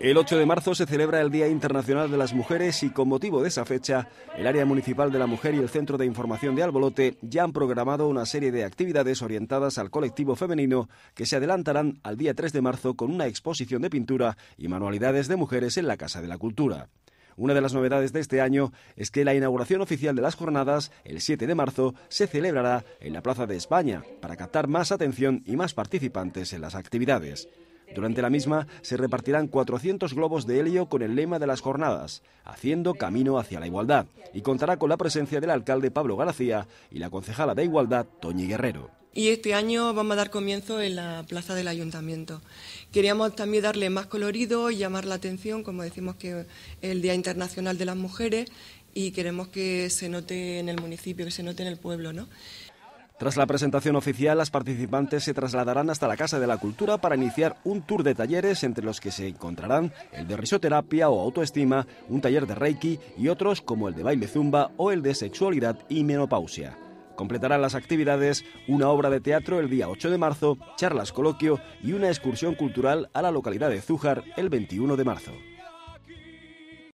El 8 de marzo se celebra el Día Internacional de las Mujeres y con motivo de esa fecha, el Área Municipal de la Mujer y el Centro de Información de Albolote ya han programado una serie de actividades orientadas al colectivo femenino que se adelantarán al día 3 de marzo con una exposición de pintura y manualidades de mujeres en la Casa de la Cultura. Una de las novedades de este año es que la inauguración oficial de las jornadas, el 7 de marzo, se celebrará en la Plaza de España para captar más atención y más participantes en las actividades. Durante la misma se repartirán 400 globos de helio con el lema de las jornadas, haciendo camino hacia la igualdad, y contará con la presencia del alcalde Pablo García y la concejala de Igualdad, Toñi Guerrero. Y este año vamos a dar comienzo en la plaza del ayuntamiento. Queríamos también darle más colorido y llamar la atención, como decimos que el Día Internacional de las Mujeres, y queremos que se note en el municipio, que se note en el pueblo, ¿no? Tras la presentación oficial, las participantes se trasladarán hasta la Casa de la Cultura para iniciar un tour de talleres entre los que se encontrarán el de risoterapia o autoestima, un taller de Reiki y otros como el de baile zumba o el de sexualidad y menopausia. Completarán las actividades una obra de teatro el día 8 de marzo, charlas coloquio y una excursión cultural a la localidad de Zújar el 21 de marzo.